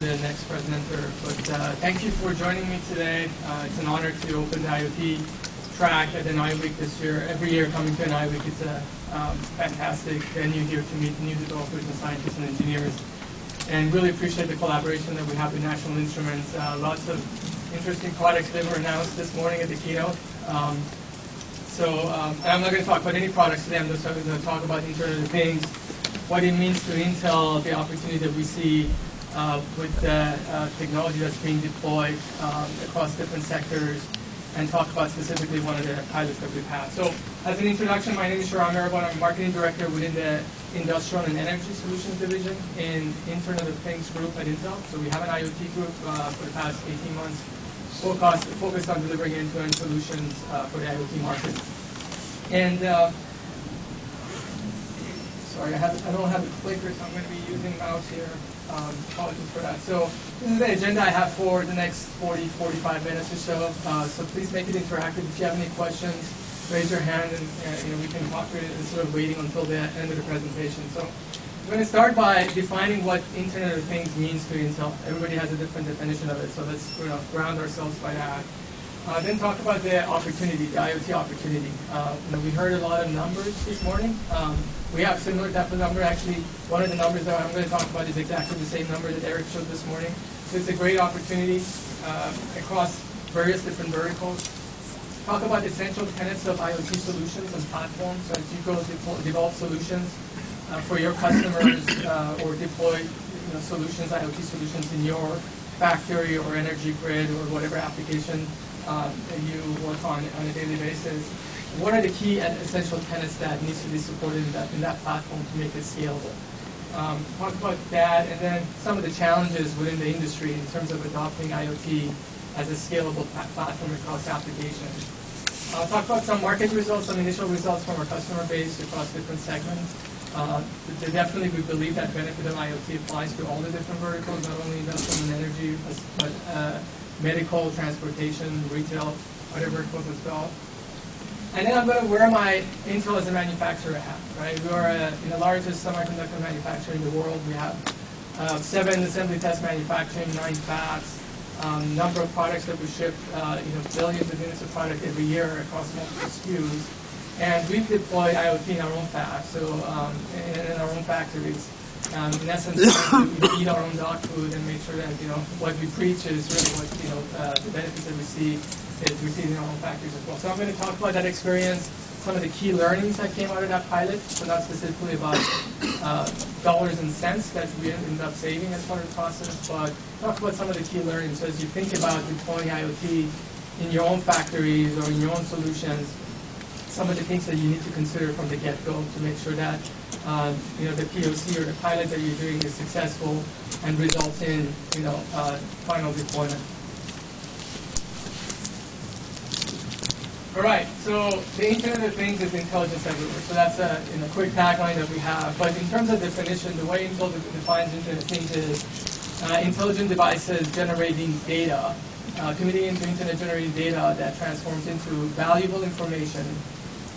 the next presenter. But uh, thank you for joining me today. Uh, it's an honor to open the IoT track at an Week this year. Every year coming to NIWeek, it's a um, fantastic venue here to meet new developers and scientists and engineers. And really appreciate the collaboration that we have with National Instruments. Uh, lots of interesting products that were announced this morning at the keynote. Um, so um, I'm not going to talk about any products today. I'm just going to talk about Internet of Things, what it means to Intel, the opportunity that we see uh, with the uh, technology that's being deployed um, across different sectors and talk about specifically one of the pilots that we've had. So as an introduction, my name is Shahram Mehraban. I'm a Marketing Director within the Industrial and Energy Solutions Division in Internet of the Things group at Intel. So we have an IoT group uh, for the past 18 months focused, focused on delivering end-to-end solutions uh, for the IoT market. And uh, sorry, I, have, I don't have a clicker, so I'm going to be using mouse here. Um, apologies for that. So this is the agenda I have for the next 40, 45 minutes or so. Uh, so please make it interactive. If you have any questions, raise your hand and uh, you know, we can talk through it instead of waiting until the end of the presentation. So I'm going to start by defining what Internet of Things means to Intel. Everybody has a different definition of it, so let's you know, ground ourselves by that. Uh, then talk about the opportunity, the IoT opportunity. Uh, you know, we heard a lot of numbers this morning. Um, we have similar type of number. Actually, one of the numbers that I'm going to talk about is exactly the same number that Eric showed this morning. So it's a great opportunity uh, across various different verticals. Talk about essential tenets of IoT solutions and platforms. So as you go to develop solutions uh, for your customers uh, or deploy you know, solutions, IoT solutions in your factory or energy grid or whatever application um, you work on on a daily basis. What are the key and essential tenets that needs to be supported in that, in that platform to make it scalable? Um, talk about that, and then some of the challenges within the industry in terms of adopting IoT as a scalable platform across applications. I'll talk about some market results, some initial results from our customer base across different segments. Uh, definitely, we believe that benefit of IoT applies to all the different verticals, not only industrial and energy, but uh, medical, transportation, retail, other verticals as well. And then I'm going to wear my Intel as a manufacturer hat, right? We are a, the largest semiconductor manufacturer in the world. We have uh, seven assembly test manufacturing, nine fabs, um, number of products that we ship, uh, you know, billions of units of product every year across multiple SKUs. And we deploy IoT in our own fabs, so um, in, in our own factories. Um, in essence, we eat our own dog food and make sure that you know what we preach is really what you know uh, the benefits that we see is in our own factories as well. So I'm going to talk about that experience, some of the key learnings that came out of that pilot. So not specifically about uh, dollars and cents that we ended up saving as part of the process, but talk about some of the key learnings as you think about deploying IoT in your own factories or in your own solutions. Some of the things that you need to consider from the get-go to make sure that uh, you know, the POC or the pilot that you're doing is successful and results in, you know, uh, final deployment. All right, so the Internet of Things is intelligence everywhere. So that's a you know, quick tagline that we have. But in terms of definition, the way Intel defines Internet of Things is uh, intelligent devices generating data, uh, committing into Internet generating data that transforms into valuable information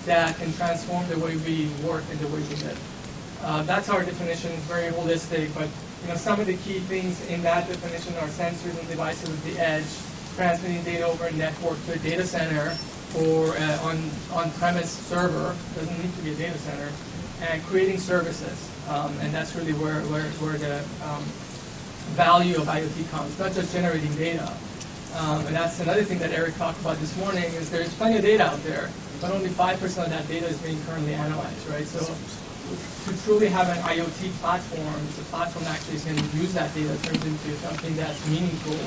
that can transform the way we work and the way we live. Uh, that's our definition, It's very holistic, but you know, some of the key things in that definition are sensors and devices at the edge, transmitting data over a network to a data center or uh, on on-premise server, doesn't need to be a data center, and creating services. Um, and that's really where, where, where the um, value of IoT comes, not just generating data. Um, and that's another thing that Eric talked about this morning is there's plenty of data out there, but only 5% of that data is being currently analyzed, right? So to truly have an IoT platform, the platform actually is going to use that data, turns into something that's meaningful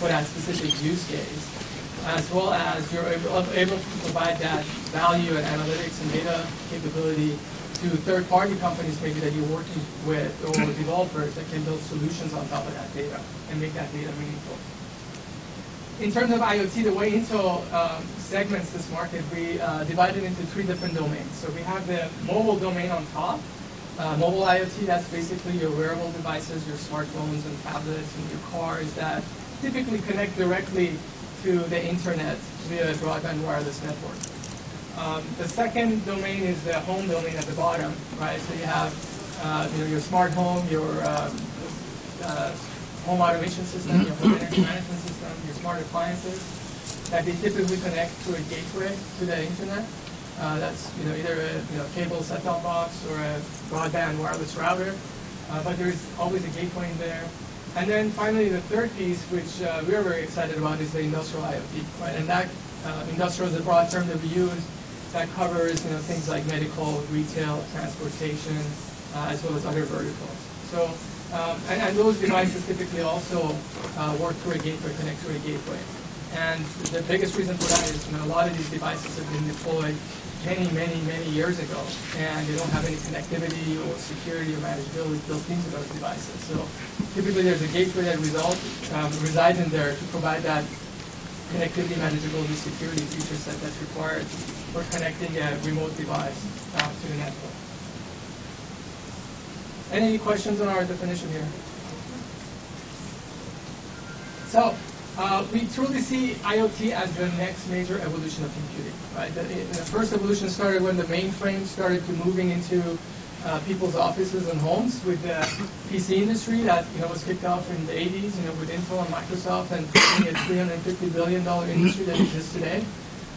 for that specific use case, as well as you're able, to provide that value and analytics and data capability to third-party companies maybe that you're working with or developers that can build solutions on top of that data and make that data meaningful in terms of IoT, the way Intel um, segments this market, we uh, divide it into three different domains. So we have the mobile domain on top. Uh, mobile IoT, that's basically your wearable devices, your smartphones and tablets and your cars that typically connect directly to the internet via a broadband wireless network. Um, the second domain is the home domain at the bottom, right? So you have uh, you know, your smart home, your um, uh, home automation system, your home energy management system, your smart appliances, that they typically connect to a gateway to the internet. Uh, that's you know either a you know, cable set-top box or a broadband wireless router, uh, but there's always a gateway in there. And then finally, the third piece, which uh, we're very excited about, is the industrial IoT. Right? And that uh, industrial is a broad term that we use that covers you know things like medical, retail, transportation, uh, as well as other verticals. So um, and, and, those devices typically also uh, work through a gateway, connect through a gateway. And the biggest reason for that is you know, a lot of these devices have been deployed many, many, many years ago, and they don't have any connectivity or security or manageability built into those devices. So typically there's a gateway that result, um, resides in there to provide that connectivity, manageability, security feature set that's required for connecting a remote device uh, to the network. Any questions on our definition here? So, uh, we truly see IoT as the next major evolution of computing. Right? The, the first evolution started when the mainframe started to moving into uh, people's offices and homes with the PC industry that you know was kicked off in the 80s, you know, with Intel and Microsoft, and creating a 350 billion dollar industry that exists today,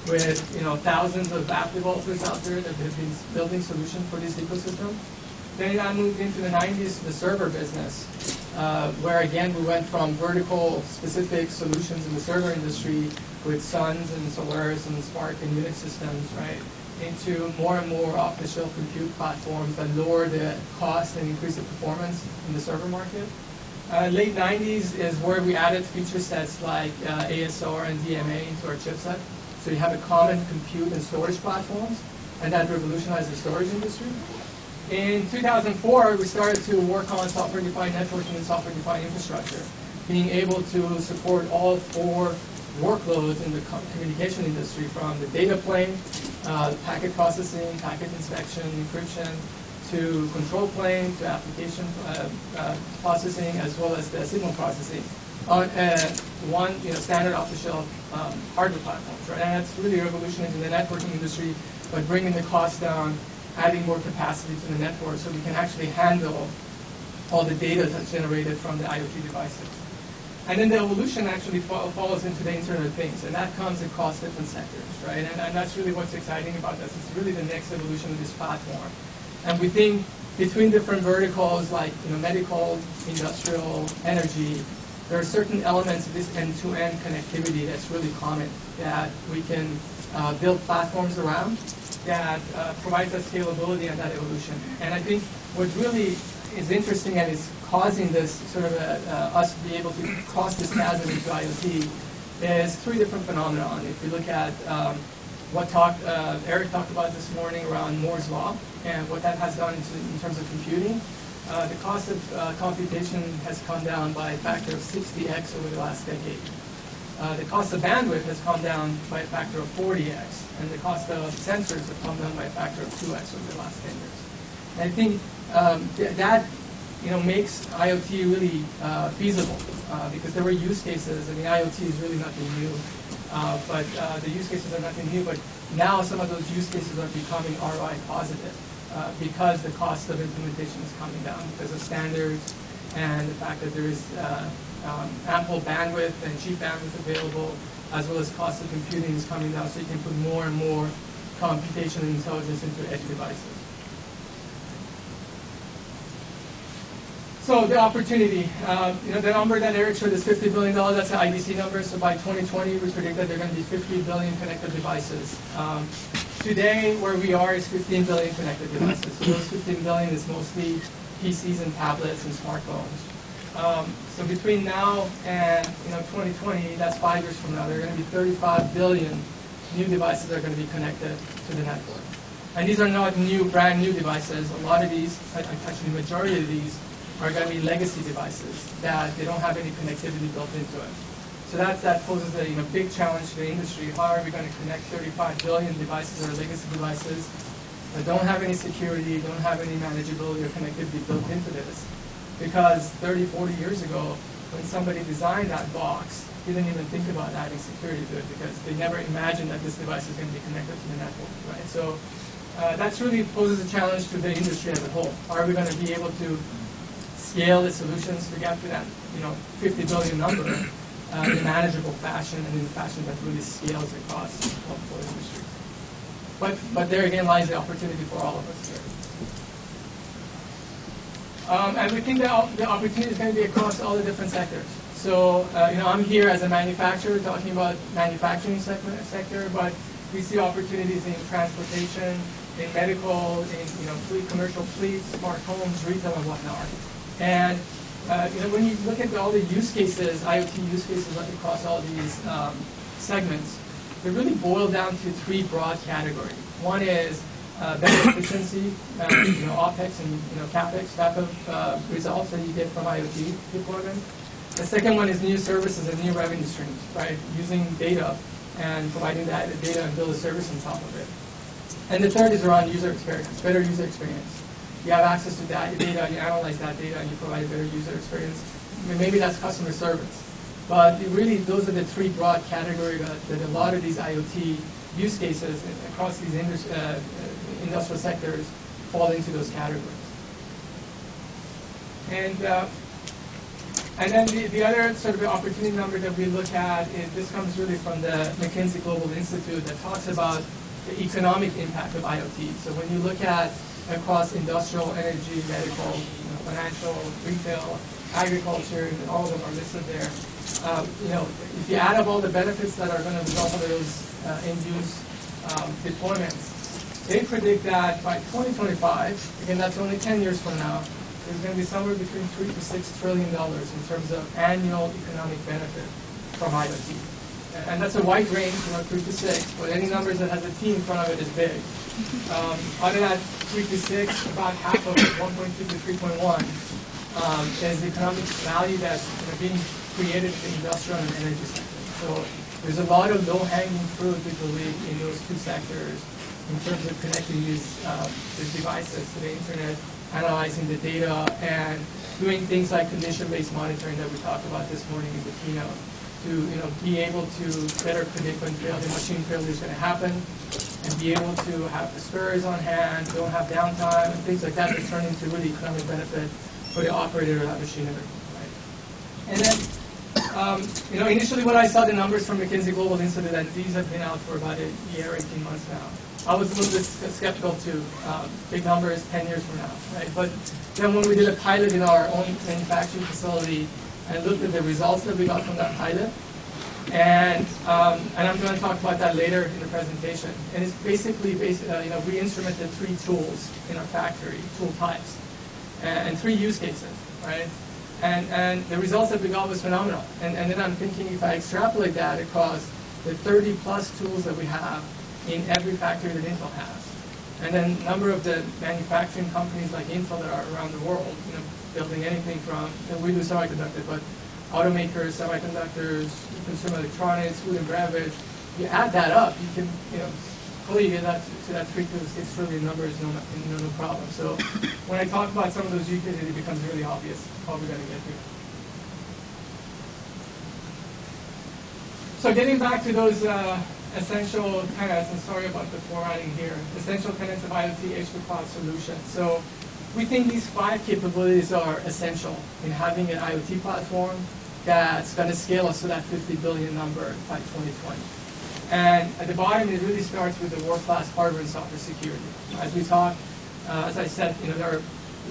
with you know thousands of app developers out there that have been building solutions for this ecosystem. Then I moved into the 90s, the server business, uh, where again we went from vertical specific solutions in the server industry with Suns and Solaris and SPARC and Unix systems, right, into more and more off-the-shelf compute platforms that lower the cost and increase the performance in the server market. Uh, late 90s is where we added feature sets like uh, ASR and DMA into our chipset. So you have a common compute and storage platforms, and that revolutionized the storage industry. In 2004, we started to work on software-defined networking and software-defined infrastructure, being able to support all four workloads in the communication industry, from the data plane, uh, packet processing, packet inspection, encryption, to control plane, to application uh, uh, processing, as well as the signal processing on uh, one you know, standard off-the-shelf um, hardware platform. Right? And that's really revolutionizing the networking industry by bringing the cost down adding more capacity to the network so we can actually handle all the data that's generated from the IoT devices. And then the evolution actually fo follows into the Internet of Things, and that comes across different sectors, right? And, and that's really what's exciting about this. It's really the next evolution of this platform. And we think between different verticals like you know, medical, industrial, energy, there are certain elements of this end-to-end -end connectivity that's really common that we can uh, build platforms around that uh, provides us scalability and that evolution. And I think what really is interesting and is causing this sort of a, uh, us to be able to cross this chasm into IoT is three different phenomena. If you look at um, what talked, uh, Eric talked about this morning around Moore's Law and what that has done in terms of computing, uh, the cost of uh, computation has come down by a factor of 60x over the last decade. Uh, the cost of bandwidth has come down by a factor of 40x, and the cost of sensors have come down by a factor of 2x over the last 10 years. And I think um, th that you know, makes IoT really uh, feasible uh, because there were use cases. I mean, IoT is really nothing new, uh, but uh, the use cases are nothing new. But now some of those use cases are becoming ROI positive because the cost of implementation is coming down because of standards and the fact that there is um, ample bandwidth and cheap bandwidth available, as well as cost of computing is coming down, so you can put more and more computation and intelligence into edge devices. So the opportunity, uh, you know, the number that Eric showed is $50 billion. That's the IDC number. So by 2020, we predict that there are going to be 50 billion connected devices. Um, today, where we are is 15 billion connected devices. So those 15 billion is mostly PCs and tablets and smartphones. Um, so between now and you know 2020, that's five years from now, there are going to be 35 billion new devices that are going to be connected to the network. And these are not new, brand new devices. A lot of these, actually the majority of these, are going to be legacy devices that they don't have any connectivity built into it. So that, that poses a you know, big challenge to the industry. How are we going to connect 35 billion devices that are legacy devices that don't have any security, don't have any manageability or connectivity built into this? Because 30, 40 years ago, when somebody designed that box, they didn't even think about adding security to it because they never imagined that this device is going to be connected to the network, right? So uh, that's really poses a challenge to the industry as a whole. Are we going to be able to scale the solutions to get to that you know, 50 billion number uh, in a manageable fashion and in a fashion that really scales across multiple industries. But, but there again lies the opportunity for all of us here. Um, and we think that the opportunity is going to be across all the different sectors. So, uh, you know, I'm here as a manufacturer talking about manufacturing sector, but we see opportunities in transportation, in medical, in you know, fleet, commercial fleets, smart homes, retail, and whatnot. And uh, you know, when you look at all the use cases, IoT use cases across all these um, segments, they really boil down to three broad categories. One is uh, better efficiency, uh, you know, OPEX and you know, CAPEX type of uh, results that you get from IoT deployment. The second one is new services and new revenue streams, right? Using data and providing that data and build a service on top of it. And the third is around user experience, better user experience. You have access to that data, you analyze that data, and you provide a better user experience. I mean, maybe that's customer service. But really, those are the three broad categories that, that, a lot of these IoT use cases across these uh, industrial sectors fall into those categories. And uh, and then the, the other sort of opportunity number that we look at is this comes really from the McKinsey Global Institute that talks about the economic impact of IoT. So when you look at across industrial, energy, medical, you know, financial, retail, agriculture, and all of them are listed there. Um, you know, if you add up all the benefits that are going to result from those uh, um, deployments, they predict that by 2025, again, that's only 10 years from now, there's going to be somewhere between three to six trillion dollars in terms of annual economic benefit from IoT. And that's a wide range, you know, three to six, but any numbers that has a T in front of it is big. Um, out of that three to six, about half of it, 1.2 to 3.1, um, is the economic value that's you know, being created in the industrial and energy sector. So there's a lot of low-hanging fruit, we believe, in those two sectors in terms of connecting these, uh, these devices to the internet analyzing the data, and doing things like condition-based monitoring that we talked about this morning in the keynote to you know, be able to better predict when failure, machine failure is going to happen, and be able to have the spares on hand, don't have downtime, and things like that that turn into really economic benefit for the operator of that machinery. Right? And then, um, you know, initially when I saw the numbers from McKinsey Global Institute, and these have been out for about a year, 18 months now, I was a little bit skeptical too. Um, big numbers 10 years from now, right? But then when we did a pilot in our own manufacturing facility and looked at the results that we got from that pilot, and um, and I'm going to talk about that later in the presentation. And it's basically, basic, uh, you know, we instrumented three tools in our factory, tool types, and, and, three use cases, right? And and the results that we got was phenomenal. And and then I'm thinking if I extrapolate that across the 30 plus tools that we have in every factory that Intel has. And then a number of the manufacturing companies like Intel that are around the world, you know, building anything from, we do semiconductor, but automakers, semiconductors, consumer electronics, food and beverage, you add that up, you can, you know, fully get that to, to that trillion number is no, no, no problem. So when I talk about some of those cases, it becomes really obvious how we're going to get here. So getting back to those uh, essential tenets, and sorry about the formatting here, essential tenets of IoT edge to cloud solution. So we think these five capabilities are essential in having an IoT platform that's going to scale us to that 50 billion number by 2020. And at the bottom, it really starts with the world-class hardware and software security. As we talk, uh, as I said, you know, there are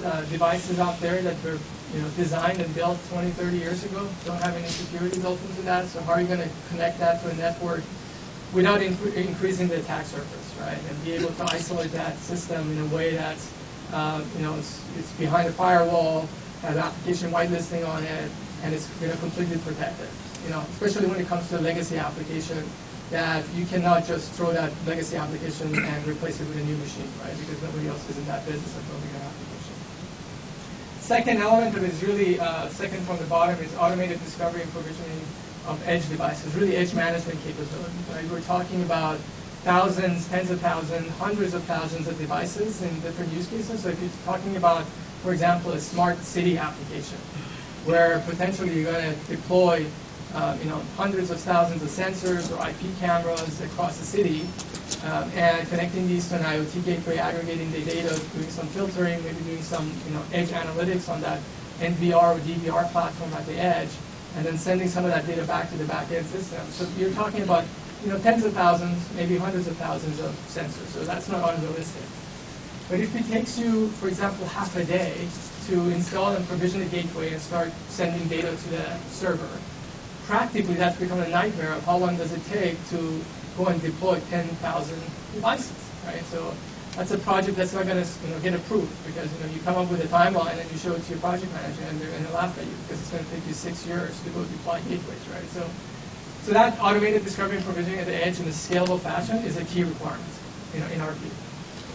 uh, devices out there that were you know, designed and built 20, 30 years ago, don't have any security built into that. So how are you going to connect that to a network without increasing the attack surface, right? And be able to isolate that system in a way that's, uh, you know, it's, it's behind a firewall, has application whitelisting on it, and it's you know, completely protected. You know, especially when it comes to a legacy application, that you cannot just throw that legacy application and replace it with a new machine, right? Because nobody else is in that business of building an application. Second element of it is really, uh, second from the bottom, is automated discovery and provisioning of edge devices, really edge management capability. Right? We're talking about thousands, tens of thousands, hundreds of thousands of devices in different use cases. So if you're talking about, for example, a smart city application, where potentially you're going to deploy uh, you know, hundreds of thousands of sensors or IP cameras across the city, um, and connecting these to an IoT gateway, aggregating the data, doing some filtering, maybe doing some you know, edge analytics on that NVR or DVR platform at the edge, and then sending some of that data back to the back-end system. So you're talking about you know, tens of thousands, maybe hundreds of thousands of sensors, so that's not unrealistic. But if it takes you, for example, half a day to install and provision the gateway and start sending data to the server, practically that's become a nightmare of how long does it take to go and deploy 10,000 devices, right? So that's a project that's not going to you know, get approved because you know you come up with a timeline and you show it to your project manager and they're going to laugh at you because it's going to take you six years to go deploy gateways, right? So, so that automated discovery and provisioning at the edge in a scalable fashion is a key requirement, you know, in our view.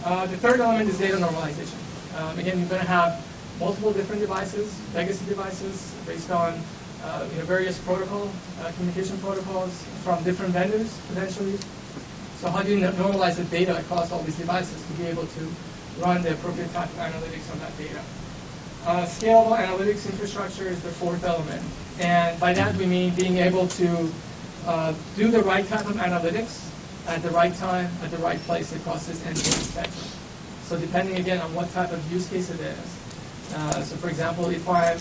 Uh, the third element is data normalization. Um, again, you're going to have multiple different devices, legacy devices, based on uh, you know, various protocol, uh, communication protocols from different vendors, potentially. So how do you normalize the data across all these devices to be able to run the appropriate type of analytics on that data? Uh, scalable analytics infrastructure is the fourth element. And by that we mean being able to uh, do the right type of analytics at the right time, at the right place across this end-to-end spectrum. So depending again on what type of use case it is. Uh, so for example, if I'm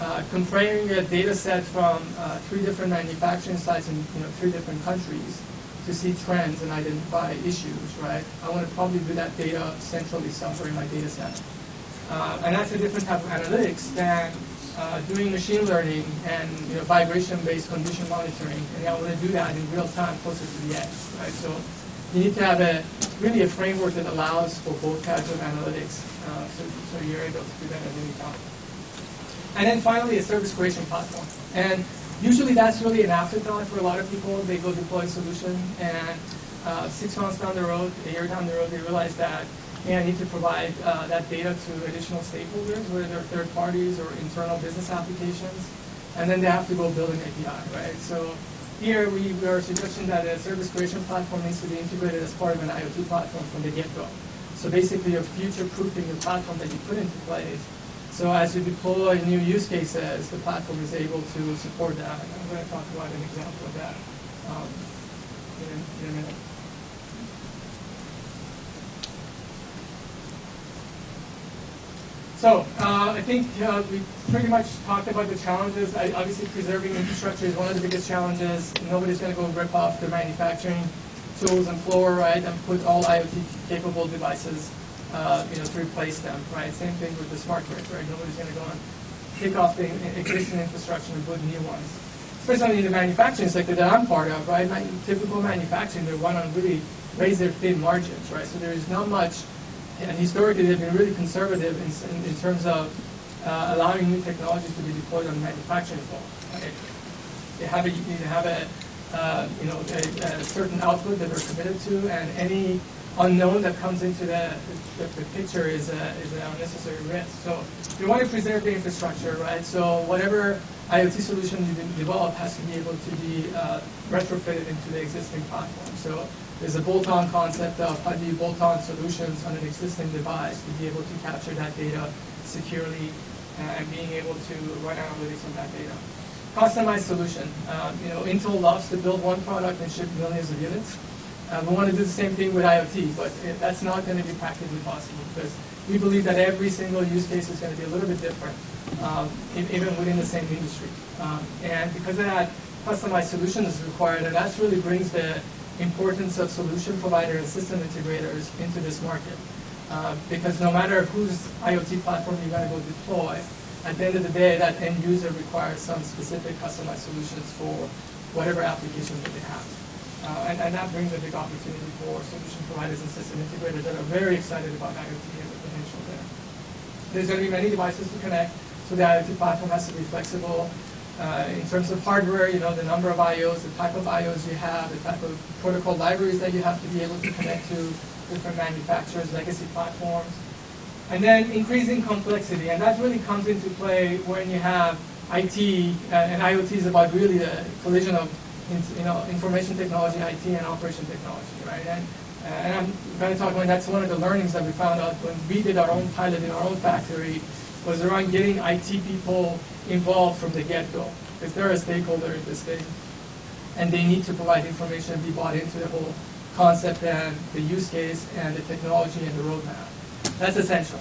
uh, comparing a data set from uh, three different manufacturing sites in you know, three different countries to see trends and identify issues, right? I want to probably do that data centrally somewhere in my data set. Uh, and that's a different type of analytics than uh, doing machine learning and you know, vibration-based condition monitoring. And I want to do that in real time closer to the edge, right? So you need to have a really a framework that allows for both types of analytics, uh, so, so you're able to do that at any time. And then finally, a service creation platform. And usually that's really an afterthought for a lot of people. They go deploy a solution, and uh, six months down the road, a year down the road, they realize that hey, I need to provide uh, that data to additional stakeholders, whether they're third parties or internal business applications, and then they have to go build an API, right? So here we, we are suggesting that a service creation platform needs to be integrated as part of an IoT platform from the get-go. So basically you're future-proofing the platform that you put into place. So as you deploy new use cases, the platform is able to support that. I'm going to talk about an example of that um, in, in a minute. So uh, I think uh, we pretty much talked about the challenges. I, obviously, preserving infrastructure is one of the biggest challenges. Nobody's going to go rip off their manufacturing tools and floor, right, and put all IoT-capable devices, uh, you know, to replace them, right? Same thing with the smart grid, right? Nobody's going to go and kick off the existing infrastructure and put new ones. Especially in the manufacturing sector that I'm part of, right? My, Typical manufacturing, they want to really raise their thin margins, right? So there is not much and historically they've been really conservative in, in, in terms of uh, allowing new technologies to be deployed on the manufacturing floor. Right? They have a, they have a uh, you know a, a, certain output that they're committed to, and any unknown that comes into the, the, the picture is a, is an unnecessary risk. So you want to preserve the infrastructure, right? So whatever IoT solution you develop has to be able to be uh, retrofitted into the existing platform. So there's a bolt-on concept of how do you bolt-on solutions on an existing device to be able to capture that data securely uh, and being able to run analytics on that data. Customized solution. Um, you know, Intel loves to build one product and ship millions of units. We want to do the same thing with IoT, but it, that's not going to be practically possible because we believe that every single use case is going to be a little bit different, um, even within the same industry. Um, and because of that, customized solution is required, and that really brings the importance of solution provider and system integrators into this market. Uh, because no matter whose IoT platform you're going to go deploy, at the end of the day, that end user requires some specific customized solutions for whatever applications that they have. Uh, and, and, that brings a big opportunity for solution providers and system integrators that are very excited about IoT and the potential there. There's going to be many devices to connect, so the IoT platform has to be flexible uh, in terms of hardware, you know, the number of IOs, the type of IOs you have, the type of protocol libraries that you have to be able to connect to different manufacturers, legacy platforms. And then increasing complexity, and that really comes into play when you have IT, uh, and IoT is about really the collision of you know, information technology, IT, and operation technology, right? And, uh, and I'm going to talk about that's one of the learnings that we found out when we did our own pilot in our own factory was around getting IT people involved from the get-go, because they're a stakeholder at this stage, and they need to provide information and be bought into the whole concept and the use case and the technology and the roadmap. That's essential.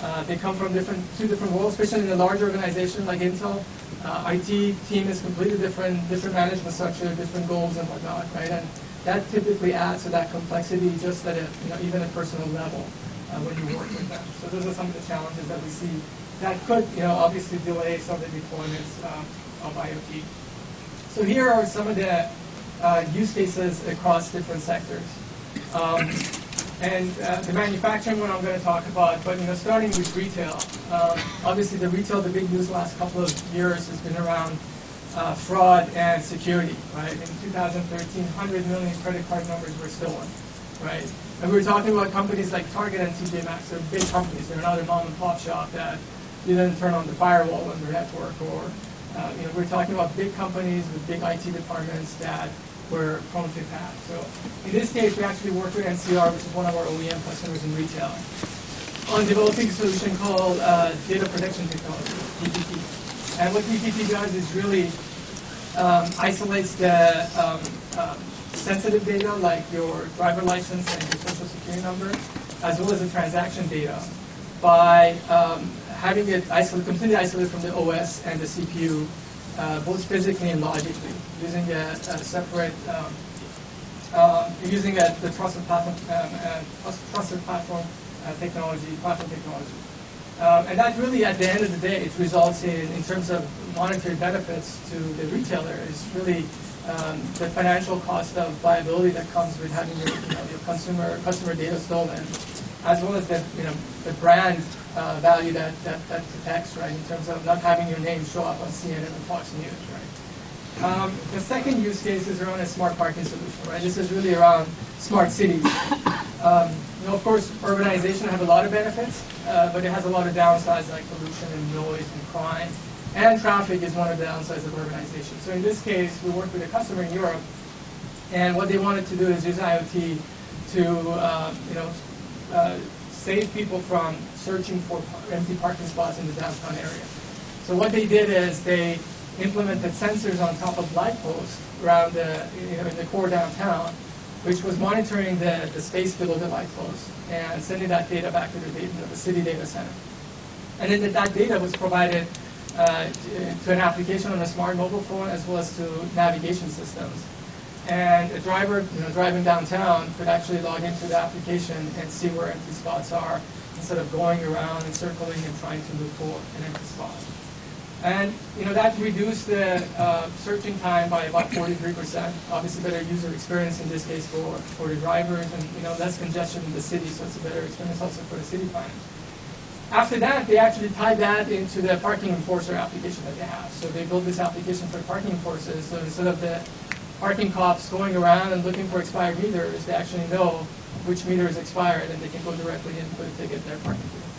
Uh, they come from different, two different worlds, especially in a large organization like Intel. Uh, IT team is completely different, different management structure, different goals and whatnot, right? And that typically adds to that complexity just at a, you know, even a personal level uh, when you work with them. So those are some of the challenges that we see that could, you know, obviously delay some of the deployments um, of IoT. So here are some of the uh, use cases across different sectors. Um, and uh, the manufacturing one I'm going to talk about, but you know, starting with retail. Um, obviously, the retail, the big news the last couple of years has been around uh, fraud and security, right? In 2013, 100 million credit card numbers were stolen, right? And we were talking about companies like Target and TJ Maxx. They're big companies. They're not a mom and pop shop that didn't turn on the firewall on their network, or uh, you know, we're talking about big companies with big IT departments that were prone to. So in this case, we actually work with NCR, which is one of our OEM customers in retail, on developing a solution called uh, data protection technology, DPT. And what DPT does is really um, isolates the um, um, sensitive data like your driver license and your social security number, as well as the transaction data, by um, having it isolated, completely isolated from the OS and the CPU uh, both physically and logically, using a, a separate, um, uh, using a, the trusted platform, um, uh, trusted platform uh, technology, platform technology. Um, and that really, at the end of the day, it results in, in terms of monetary benefits to the retailer, is really um, the financial cost of viability that comes with having your, you know, your consumer customer data stolen, as well as the you know the brand uh, value that, that, that protects, right, in terms of not having your name show up on CNN and Fox News, right. Um, the second use case is around a smart parking solution, right? This is really around smart cities. Um, you know, of course, urbanization has a lot of benefits, uh, but it has a lot of downsides like pollution and noise and crime. And traffic is one of the downsides of urbanization. So in this case, we worked with a customer in Europe, and what they wanted to do is use IoT to, uh, you know, uh, save people from searching for empty parking spots in the downtown area. So what they did is they implemented sensors on top of light posts around the, you know, in the core downtown, which was monitoring the, the space below the light posts and sending that data back to the, data, the city data center. And then that data was provided uh, to an application on a smart mobile phone as well as to navigation systems. And a driver you know, driving downtown could actually log into the application and see where empty spots are instead of going around and circling and trying to look for an empty spot. And you know that reduced the uh, searching time by about 43%. Obviously, better user experience in this case for, for the drivers, and you know less congestion in the city, so it's a better experience also for the city planners. After that, they actually tied that into the parking enforcer application that they have. So they built this application for parking enforcers. So instead of the parking cops going around and looking for expired meters, they actually know which meter is expired and they can go directly and put a ticket there parking ticket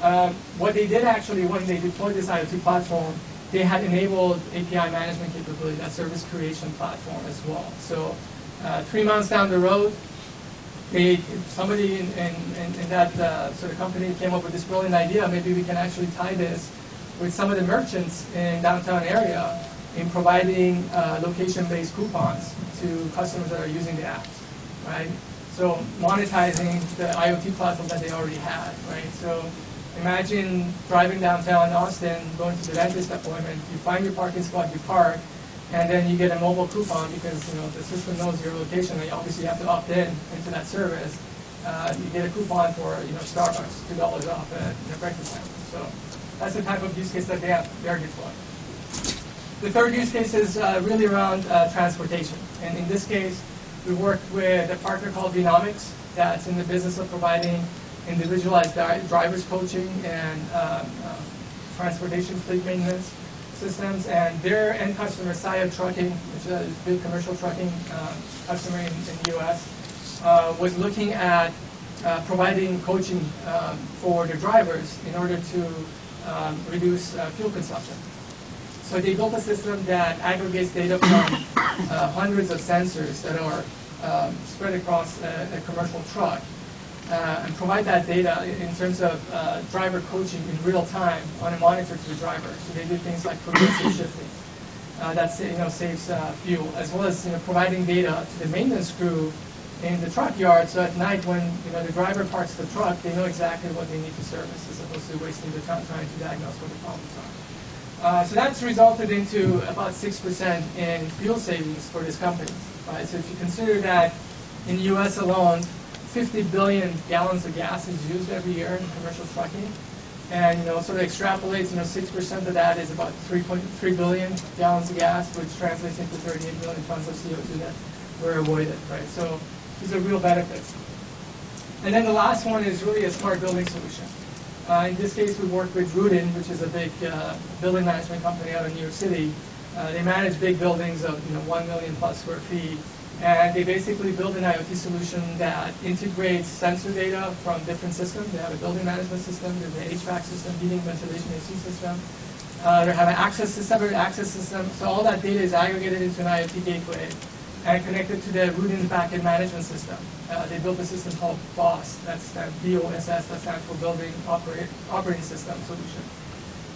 there. Um, what they did actually when they deployed this IoT platform, they had enabled API management capability, that service creation platform as well. So uh, three months down the road, they, somebody in, in, in that uh, sort of company came up with this brilliant idea, maybe we can actually tie this with some of the merchants in downtown area in providing uh, location-based coupons to customers that are using the apps, right? So monetizing the IoT platform that they already had, right? So imagine driving downtown Austin, going to the dentist appointment, you find your parking spot, you park, and then you get a mobile coupon because you know the system knows your location, and you obviously have to opt in into that service. Uh, you get a coupon for you know Starbucks, two dollars off at a breakfast time. So that's the type of use case that they have. They are deployed. The third use case is uh, really around uh, transportation. And in this case, we worked with a partner called Vnomics that's in the business of providing individualized driver's coaching and um, uh, transportation fleet maintenance systems. And their end customer, Saia Trucking, which is a big commercial trucking um, customer in, in, the U.S., uh, was looking at uh, providing coaching um, for their drivers in order to um, reduce fuel consumption. So they built a system that aggregates data from uh, hundreds of sensors that are um, spread across a, a commercial truck uh, and provide that data in terms of uh, driver coaching in real time on a monitor to the driver. So they do things like progressive shifting. Uh, that you know, saves uh, fuel, as well as you know, providing data to the maintenance crew in the truck yard, so at night when, you know, the driver parks the truck, they know exactly what they need to service, as opposed to wasting their time trying to diagnose what the problems are. Uh, so that's resulted into about 6% in fuel savings for this company, right? So if you consider that in the US alone, 50 billion gallons of gas is used every year in commercial trucking, and, you know, sort of extrapolates, you know, 6% of that is about 3.3 billion gallons of gas, which translates into 38 million tons of CO2 that were avoided, right? So these are real benefits. And then the last one is really a smart building solution. Uh, in this case, we work with Rudin, which is a big uh, building management company out of New York City. Uh, they manage big buildings of you know, 1 million plus square feet. And they basically build an IoT solution that integrates sensor data from different systems. They have a building management system, they have an HVAC system, heating, ventilation, AC system. Uh, they have an access system, separate access system. So all that data is aggregated into an IoT gateway and connected to the Rudin backend management system. Uh, they built a system called BOSS, that's that BOSS, that stands for Building Operate, Operating System Solution,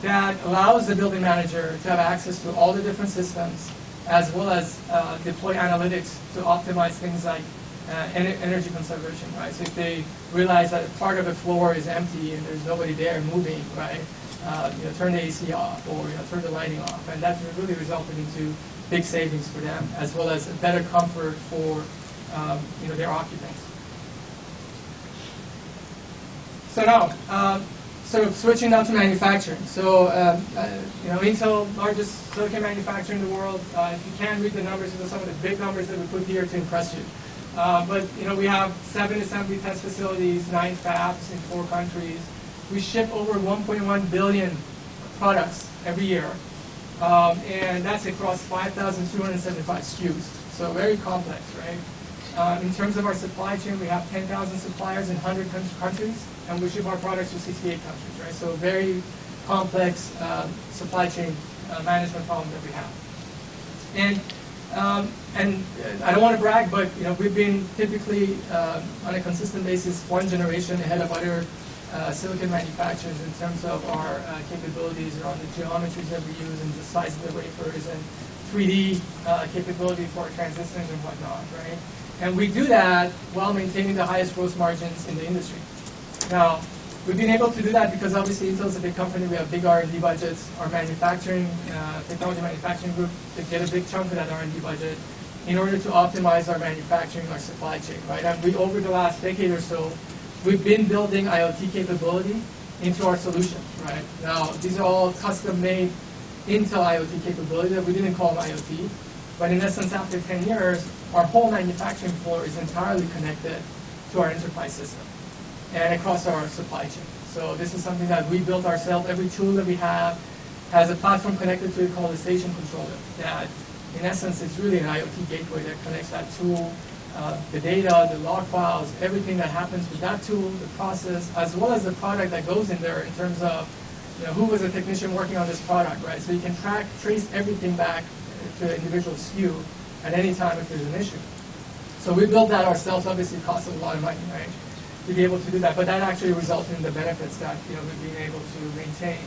that allows the building manager to have access to all the different systems as well as uh, deploy analytics to optimize things like uh, energy conservation, right? So if they realize that part of the floor is empty and there's nobody there moving, right, uh, you know, turn the AC off or you know, turn the lighting off, and that's really resulted into big savings for them, as well as a better comfort for um, you know, their occupants. So now, um, of switching now to manufacturing. So, um, uh, you know, Intel, largest silicon manufacturer in the world. Uh, if you can read the numbers, these are some of the big numbers that we put here to impress you. Uh, but, you know, we have seven assembly test facilities, nine fabs in four countries. We ship over 1.1 billion products every year. Um, and that's across 5,275 SKUs. So very complex, right? Uh, in terms of our supply chain, we have 10,000 suppliers in 100 countries, and we ship our products to 68 countries, right? So very complex uh, supply chain uh, management problem that we have. And um, and I don't want to brag, but you know we've been typically uh, on a consistent basis one generation ahead of other uh, silicon manufacturers in terms of our uh, capabilities around the geometries that we use and the size of the wafers and 3D uh, capability for transistors and whatnot, right? And we do that while maintaining the highest gross margins in the industry. Now, we've been able to do that because obviously Intel is a big company. We have big R&D budgets. Our manufacturing, uh, technology manufacturing group, they get a big chunk of that R&D budget in order to optimize our manufacturing, our supply chain, right? And we, over the last decade or so, we've been building IoT capability into our solutions, right? Now, these are all custom-made Intel IoT capability that we didn't call IoT, but in essence, after 10 years, our whole manufacturing floor is entirely connected to our enterprise system and across our supply chain. So this is something that we built ourselves. Every tool that we have has a platform connected to it called a station controller that, in essence, is really an IoT gateway that connects that tool uh, the data, the log files, everything that happens with that tool, the process, as well as the product that goes in there in terms of you know, who was a technician working on this product, right? So you can track, trace everything back to an individual SKU at any time if there's an issue. So we built that ourselves. Obviously, it costs a lot of money, right, to be able to do that. But that actually resulted in the benefits that you know we've been able to maintain.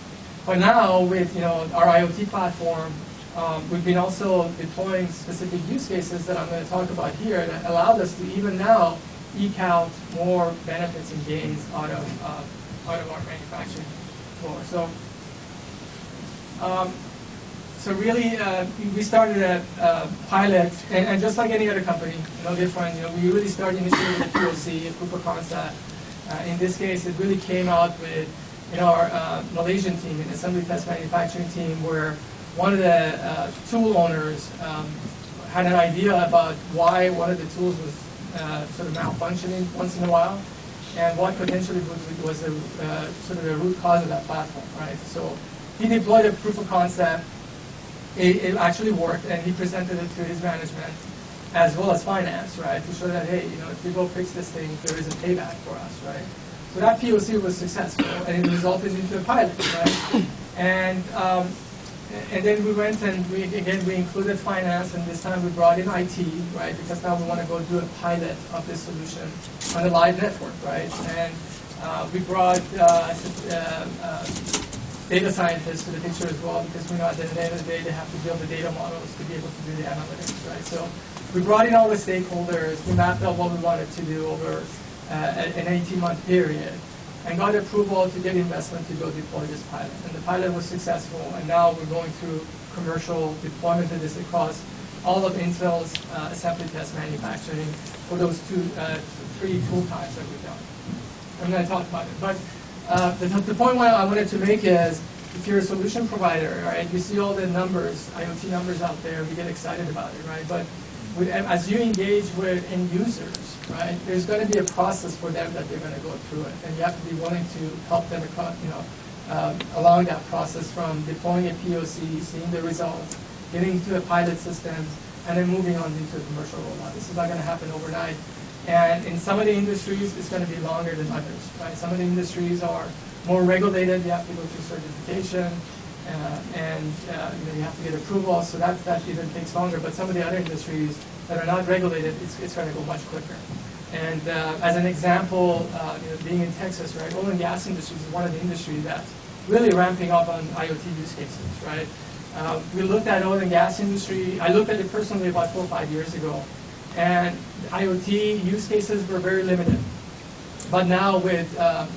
But now with you know our IoT platform, um, we've been also deploying specific use cases that I'm going to talk about here that allowed us to even now eke out more benefits and gains out of, uh, out of our manufacturing floor. So, um, so really, uh, we started a pilot, and, and, just like any other company, no different. You know, we really started initially with a POC, a proof of concept. Uh, in this case, it really came out with you know, our uh, Malaysian team, an assembly test manufacturing team, where one of the uh, tool owners um, had an idea about why one of the tools was uh, sort of malfunctioning once in a while, and what potentially was, was the uh, sort of the root cause of that platform, right? So he deployed a proof of concept. It, it, actually worked, and he presented it to his management as well as finance, right, to show that hey, you know, if we go fix this thing, there is a payback for us, right? So that POC was successful, and it resulted into a pilot, right? And um, and then we went and we, again, we included finance, and this time we brought in IT, right? Because now we want to go do a pilot of this solution on a live network, right? And uh, we brought uh, uh, data scientists to the picture as well, because we know that at the end of the day they have to build the data models to be able to do the analytics, right? So we brought in all the stakeholders, we mapped out what we wanted to do over uh, an 18-month period, and got approval to get investment to go deploy this pilot. And the pilot was successful, and now we're going through commercial deployment of this across all of Intel's uh, assembly test manufacturing for those two, uh, three tool types that we've done. I'm going to talk about it. But uh, the, the point I wanted to make is, if you're a solution provider, right, you see all the numbers, IoT numbers out there, we get excited about it, right? But as you engage with end users, right, there's going to be a process for them that they're going to go through it, and you have to be willing to help them, across, you know, um, along that process from deploying a POC, seeing the results, getting to the pilot systems, and then moving on into a commercial rollout. This is not going to happen overnight. And in some of the industries, it's going to be longer than others. Right? Some of the industries are more regulated. You have to go through certification, uh, and uh, you, know, you have to get approval. So that, that even takes longer. But some of the other industries that are not regulated, it's, it's going to go much quicker. And uh, as an example, uh, you know, being in Texas, right, oil and gas industry is one of the industries that's really ramping up on IoT use cases, right? Uh, we looked at oil and gas industry. I looked at it personally about four or five years ago, and IoT use cases were very limited. But now with uh,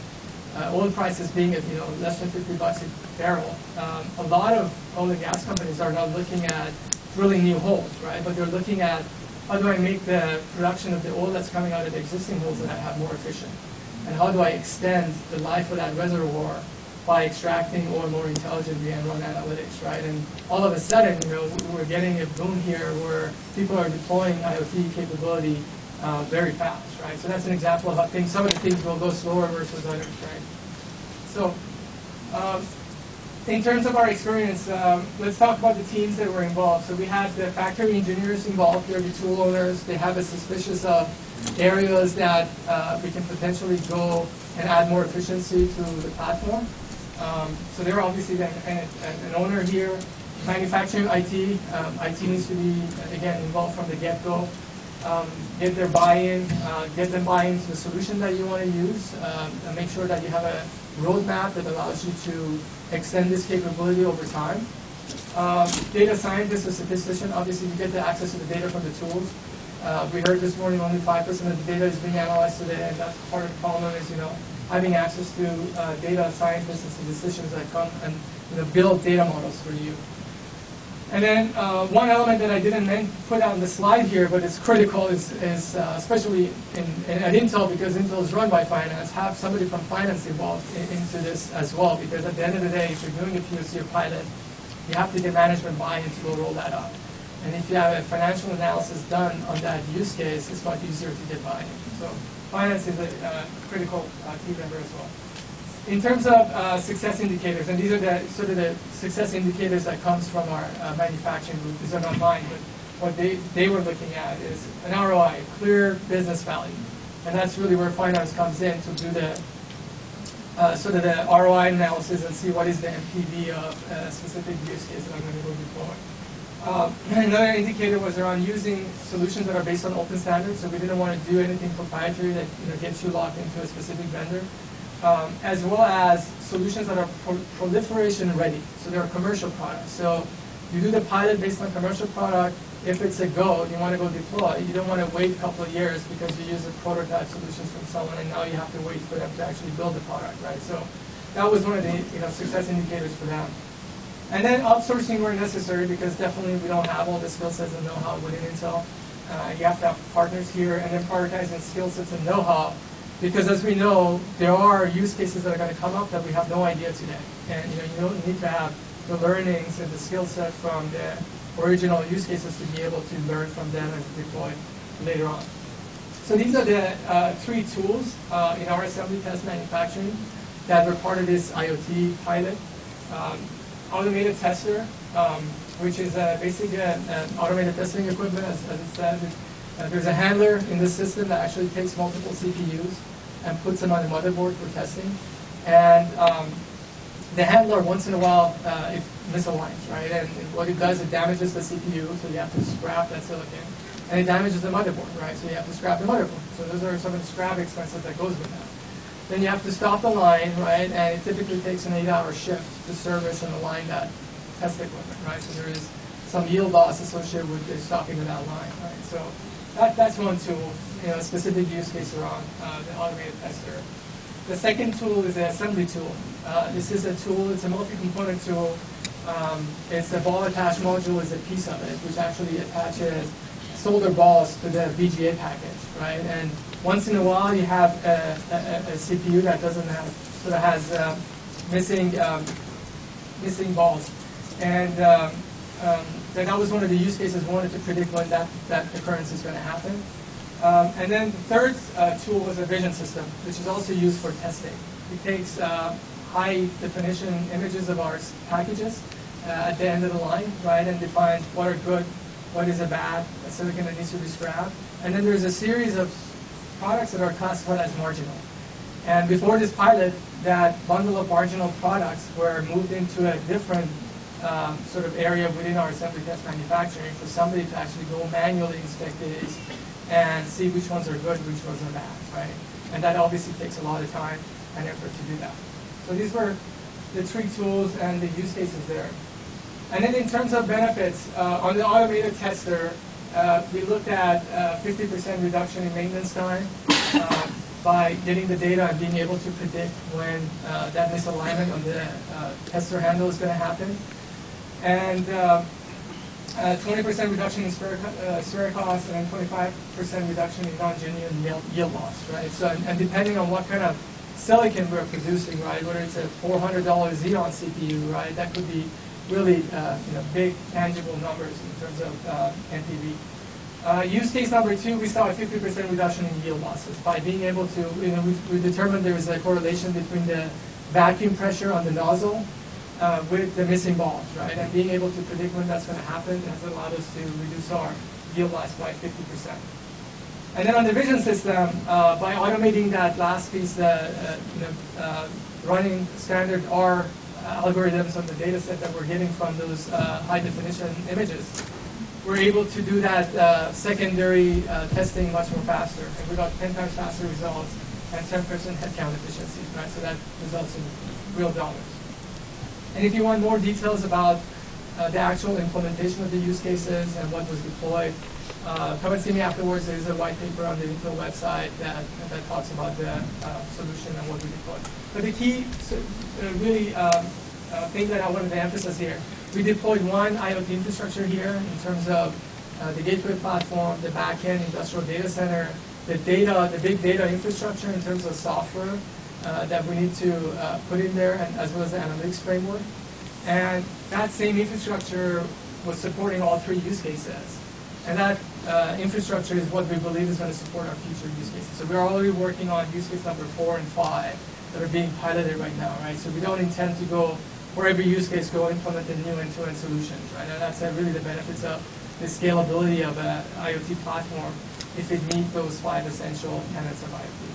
oil prices being at you know less than 50 bucks barrel, um, a lot of oil and gas companies are now looking at drilling new holes, right? But they're looking at how do I make the production of the oil that's coming out of the existing holes that I have more efficient? And how do I extend the life of that reservoir by extracting oil more intelligently and run analytics, right? And all of a sudden, you know, we're getting a boom here where people are deploying IoT capability uh, very fast, right? So that's an example of how things, some of the things will go slower versus others, right? So um, in terms of our experience, um, let's talk about the teams that were involved. So we had the factory engineers involved, they're the tool owners. They have a suspicious of areas that uh, we can potentially go and add more efficiency to the platform. Um, so they're obviously an, an, owner here. Manufacturing IT, um, IT needs to be, again, involved from the get-go. Um, get their buy-in, uh, get them buy-in to the solution that you want to use, um, and make sure that you have a roadmap that allows you to extend this capability over time. Um, data scientist or statistician, obviously you get the access to the data from the tools. Uh, we heard this morning only 5% of the data is being analyzed today, and that's part of the problem is, you know, having access to uh, data scientists and statisticians that come and you know, build data models for you. And then uh, one element that I didn't put on the slide here, but it's critical, is, is uh, especially in, in, at Intel, because Intel is run by finance, have somebody from finance involved in, into this as well, because at the end of the day, if you're doing a POC or pilot, you have to get management buy-in to go roll that out. And if you have a financial analysis done on that use case, it's much easier to get buy-in. So finance is a uh, critical uh, key member as well. In terms of uh, success indicators, and these are the sort of the success indicators that comes from our uh, manufacturing group. These are not mine, but what they, they were looking at is an ROI, clear business value. And that's really where finance comes in to do the uh, sort of the ROI analysis and see what is the NPV of a specific use case that I'm going to go deploy. Um, another indicator was around using solutions that are based on open standards, so we didn't want to do anything proprietary that you know, gets you locked into a specific vendor um, as well as solutions that are pro proliferation ready. So they're commercial products. So you do the pilot based on commercial product. If it's a go, you want to go deploy. You don't want to wait a couple of years because you use a prototype solutions from someone and now you have to wait for them to actually build the product, right? So that was one of the you know, success indicators for them. And then outsourcing where necessary because definitely we don't have all the skill sets and know-how within Intel. Uh, you have to have partners here and then prioritizing skill sets and know-how because as we know, there are use cases that are going to come up that we have no idea today. And you know, you don't need to have the learnings and the skill set from the original use cases to be able to learn from them and deploy later on. So these are the uh, three tools uh, in our assembly test manufacturing that were part of this IoT pilot. Um, automated tester, um, which is uh, basically an, automated testing equipment, as, as it says. Uh, there's a handler in this system that actually takes multiple CPUs and puts them on the motherboard for testing. And um, the handler, once in a while, uh, it misaligns, right? And what it does, it damages the CPU, so you have to scrap that silicon. And it damages the motherboard, right? So you have to scrap the motherboard. So those are some of the scrap expenses that goes with that. Then you have to stop the line, right? And it typically takes an eight-hour shift to service and align that test equipment, right? So there is some yield loss associated with stopping of that line, right? So that, that's one tool, you know, a specific use case around uh, the automated tester. The second tool is the assembly tool. Uh, this is a tool, it's a multi-component tool. Um, it's a ball attach module is a piece of it, which actually attaches solder balls to the BGA package, right? And once in a while, you have a, a, a CPU that doesn't have, sort of has uh, missing um, missing balls, and um, that was one of the use cases. We wanted to predict when that that occurrence is going to happen. Um, and then the third uh, tool was a vision system, which is also used for testing. It takes uh, high definition images of our packages uh, at the end of the line, right, and defines what are good, what is a bad a silicon that needs to be scrapped. And then there's a series of products that are classified as marginal. And before this pilot, that bundle of marginal products were moved into a different um, sort of area within our assembly test manufacturing for somebody to actually go manually inspect these and see which ones are good, which ones are bad, right? And that obviously takes a lot of time and effort to do that. So these were the three tools and the use cases there. And then in terms of benefits, uh, on the automated tester, uh, we looked at 50% uh, reduction in maintenance time uh, by getting the data and being able to predict when uh, that misalignment on the tester handle is going to happen. And 20% reduction in spare, uh, costs and 25% reduction in non-genuine yield, yield loss, right? So, and, and, depending on what kind of silicon we're producing, right, whether it's a $400 Xeon CPU, right, that could be really, uh, you know, big tangible numbers in terms of uh, NPV. Uh, use case number two, we saw a 50% reduction in yield losses by being able to, you know, we, we determined there was a correlation between the vacuum pressure on the nozzle uh, with the missing balls, right? And being able to predict when that's going to happen has allowed us to reduce our yield loss by 50%. And then on the vision system, uh, by automating that last piece, the uh, you know, uh, running standard R algorithms on the data set that we're getting from those uh, high definition images, we're able to do that uh, secondary testing much more faster. And we got 10 times faster results and 10% headcount efficiency, right? So that results in real dollars. And if you want more details about uh, the actual implementation of the use cases and what was deployed, uh, come and see me afterwards. There is a white paper on the Intel website that, that talks about the uh, solution and what we deployed. But the key uh, really um, thing that I wanted to emphasize here, we deployed one IoT infrastructure here in terms of the gateway platform, the backend industrial data center, the data, the big data infrastructure in terms of software, uh, that we need to uh, put in there, and as well as the analytics framework. And that same infrastructure was supporting all three use cases. And that uh, infrastructure is what we believe is going to support our future use cases. So we're already working on use case number four and five that are being piloted right now, right? So we don't intend to go for every use case go implement the new end-to-end solutions, right? And that's uh, really the benefits of the scalability of an IoT platform if it meets those five essential tenets of IoT.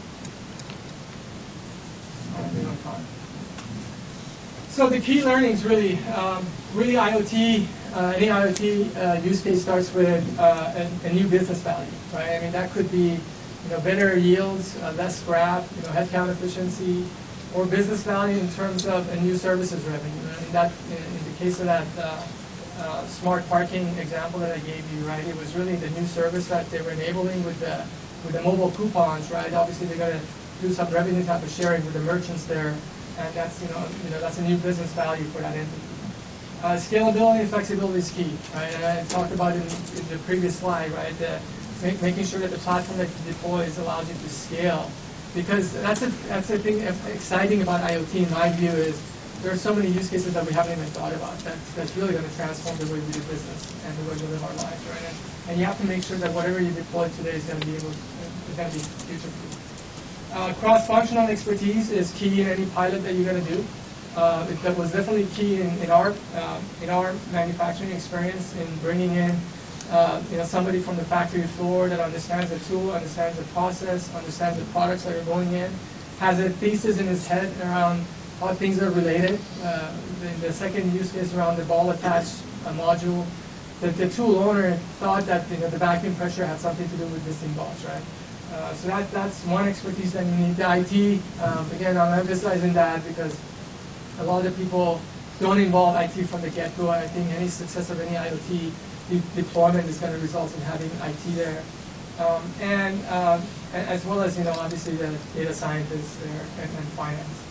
So the key learnings really, um, really IoT, uh, any IoT uh, use case starts with uh, a, a, new business value, right? I mean, that could be, you know, better yields, uh, less scrap, you know, headcount efficiency, or business value in terms of a new services revenue. That, in the case of that uh, uh, smart parking example that I gave you, right, it was really the new service that they were enabling with the, with the mobile coupons, right? Obviously, they're going to do some revenue type of sharing with the merchants there, and that's you know you know that's a new business value for that entity. Uh, scalability and flexibility is key, right? And I talked about in, in the previous slide, right? The, make, making sure that the platform that you deploy is allows you to scale, because that's a that's a thing exciting about IoT in my view is there are so many use cases that we haven't even thought about that, that's really going to transform the way we do business and the way we live our lives, right? And, and you have to make sure that whatever you deploy today is going to be able, is going to be future-proof. Uh, cross-functional expertise is key in any pilot that you're going to do. Uh, it, that was definitely key in, in our uh, in our manufacturing experience in bringing in uh, you know somebody from the factory floor that understands the tool, understands the process, understands the products that are going in, has a thesis in his head around how things are related. Uh, the, the, second use case around the ball attached module, the, the tool owner thought that you know the vacuum pressure had something to do with missing balls, right? Uh, so that, that's one expertise that you need. The IT, um, again, I'm emphasizing that because a lot of people don't involve IT from the get-go. I think any success of any IoT de- deployment is going to result in having IT there. Um, and um, as well as, you know, obviously the data scientists there and, and finance.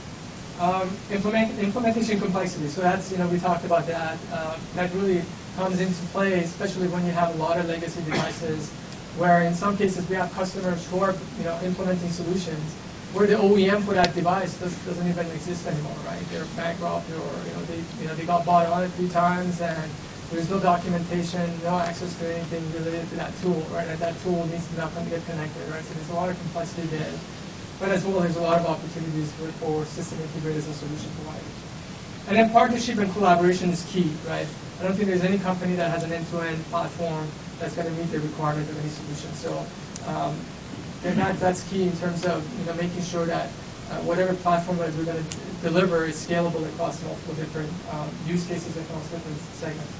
Um, implement, implementation complexity. So that's, you know, we talked about that. Uh, that really comes into play, especially when you have a lot of legacy devices, where in some cases we have customers who are, you know, implementing solutions where the OEM for that device does, doesn't even exist anymore, right? They're bankrupt or, you know, they, you know, they got bought out a few times and there's no documentation, no access to anything related to that tool, right? And that tool needs to now get connected, right? So there's a lot of complexity there. But as well, there's a lot of opportunities for, for system integrators and solution providers. And then partnership and collaboration is key, right? I don't think there's any company that has an end-to-end platform that's going to meet the requirement of any solution. So um, that, that's key in terms of you know making sure that uh, whatever platform that we're going to deliver is scalable across multiple different um, use cases across different segments.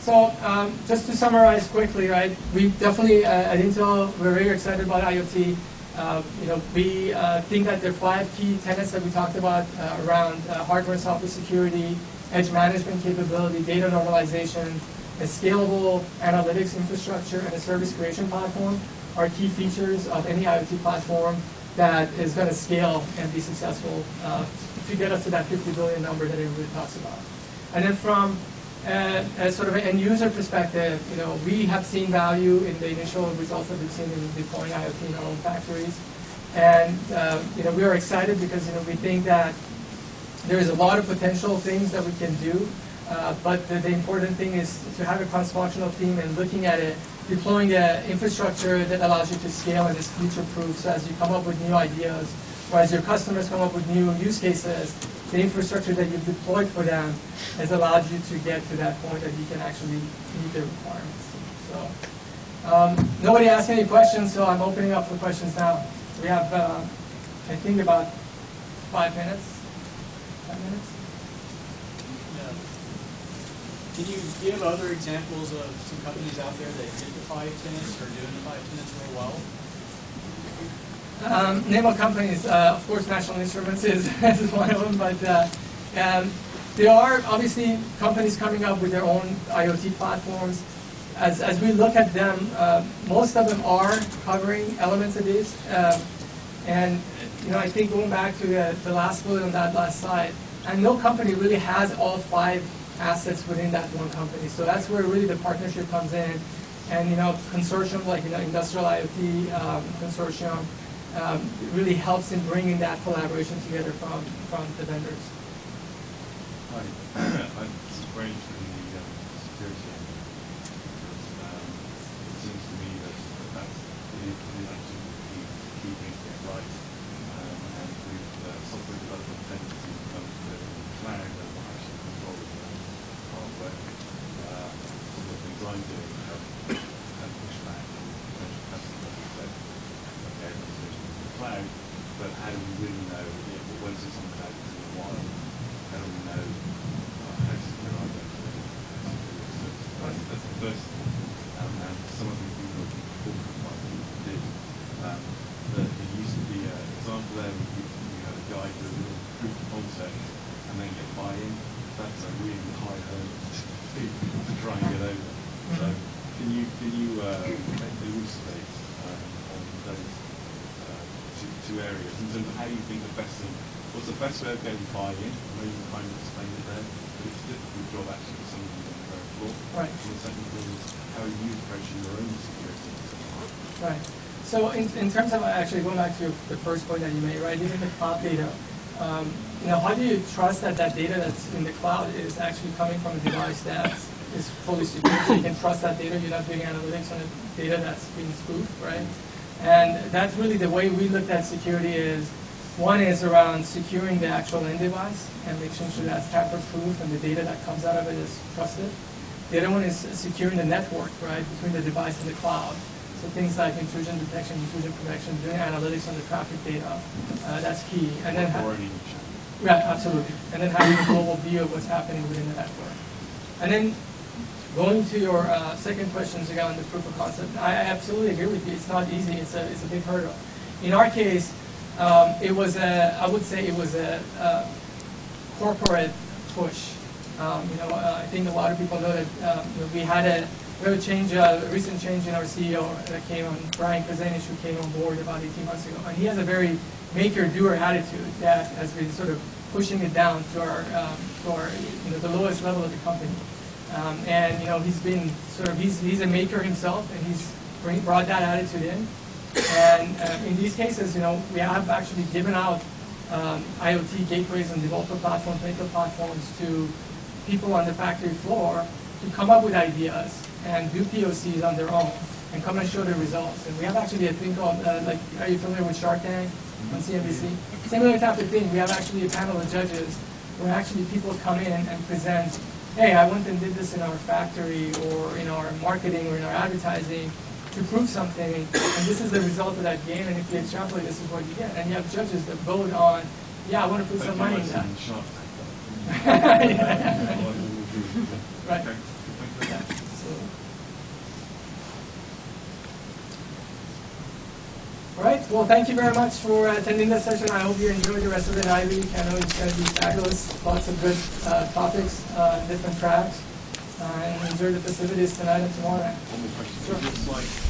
So um, just to summarize quickly, right? We definitely uh, at Intel we're very excited about IoT. Uh, you know, we uh, think that there are five key tenets that we talked about uh, around uh, hardware and software security, edge management capability, data normalization, a scalable analytics infrastructure, and a service creation platform are key features of any IoT platform that is going to scale and be successful uh, to get us to that 50 billion number that everybody talks about. And then from uh, a sort of an end user perspective, you know, we have seen value in the initial results that we've seen in deploying IoT in our own factories. And, uh, you know, we are excited because, you know, we think that there is a lot of potential things that we can do. Uh, but the, the, important thing is to have a cross-functional team and looking at it, deploying the infrastructure that allows you to scale and is future-proof. So as you come up with new ideas, or as your customers come up with new use cases, the infrastructure that you've deployed for them has allowed you to get to that point that you can actually meet their requirements. So um, nobody asked any questions, so I'm opening up for questions now. We have, uh, I think, about five minutes. Five minutes. Can you give other examples of some companies out there that did the five tenets or doing the five tenants real well? Um, name of companies, uh, of course, National Instruments is, is one of them, but uh, um, there are obviously companies coming up with their own IoT platforms. As, as we look at them, uh, most of them are covering elements of these. Um, and you know, I think going back to the, the last bullet on that last slide, and no company really has all five assets within that one company. So that's where really the partnership comes in. And you know, consortium like you know, Industrial IoT um, Consortium um, really helps in bringing that collaboration together from, from the vendors. Hi, I'm from the um, security end because um, it seems to me that that's the, the actually key, key thing to get right. Um, and with uh, software development tendency to come to the cloud and not actually control the hardware, uh, some of the things I'm doing have, have pushback from potential customers who said, okay, let's switch to the cloud, but how do we really know you know, when it's on the cloud is in the wild? How do we know uh, how secure our data is? So that's, that's the first thing. Um, and some of the people are talking about people did. Um, that there used to be an example there where you, you had a guy do a little proof of concept and then get buy-in. That's a really high hurdle to, to try and get over. So can you can you uh, elucidate um, on those uh, two, two areas in terms of how you think the best thing, what's the best way of getting buy-in? Know you kind of explained it there, but it's a difficult job actually for somebody on the ground floor. Right. And the second thing is how you approaching your own security? Right. So in, in terms of actually going back to the first point that you made, right, even the cloud data, um, you know, how do you trust that that data that's in the cloud is actually coming from a device that is fully secure? So you can trust that data. You're not doing analytics on the data that's being spoofed, right? And that's really the way we looked at security is one is around securing the actual end device and making sure that's tamper-proof and the data that comes out of it is trusted. The other one is securing the network, right, between the device and the cloud. So things like intrusion detection, intrusion prevention, doing analytics on the traffic data, uh, that's key. And then, ha- Or any channel? yeah, absolutely. And then having a global view of what's happening within the network. And then going to your uh, second question on the proof of concept, I I absolutely agree with you. It's not easy. It's a it's a big hurdle. In our case, um, it was a I would say it was a uh, corporate push. Um, You know, uh, I think a lot of people know that um, we had a, we had a change, uh, a recent change in our CEO that came on, Brian Krzanich, who came on board about 18 months ago. And he has a very maker-doer attitude that has been sort of pushing it down to our, um, to our, you know, the lowest level of the company. Um, And, you know, he's been sort of, he's, he's a maker himself, and he's bring- brought that attitude in. And uh, in these cases, you know, we have actually given out um, IoT gateways and developer platforms, maker platforms to people on the factory floor to come up with ideas and do POCs on their own and come and show the results. And we have actually a thing called, uh, like, are you familiar with Shark Tank on CNBC? Similar type of thing. We have actually a panel of judges where actually people come in and present, hey, I went and did this in our factory or in our marketing or in our advertising to prove something, and this is the result of that game, and if you extrapolate, this is what you get. And you have judges that vote on, yeah, I want to put some money in that. Right. Okay, thank you. Yeah, so. All right, well, thank you very much for attending this session. I hope you enjoyed the rest of the NIWeek. I know it's going to be fabulous, lots of good uh, topics, uh, different tracks. Uh, And enjoy the festivities tonight and tomorrow. One more question. Sure. Like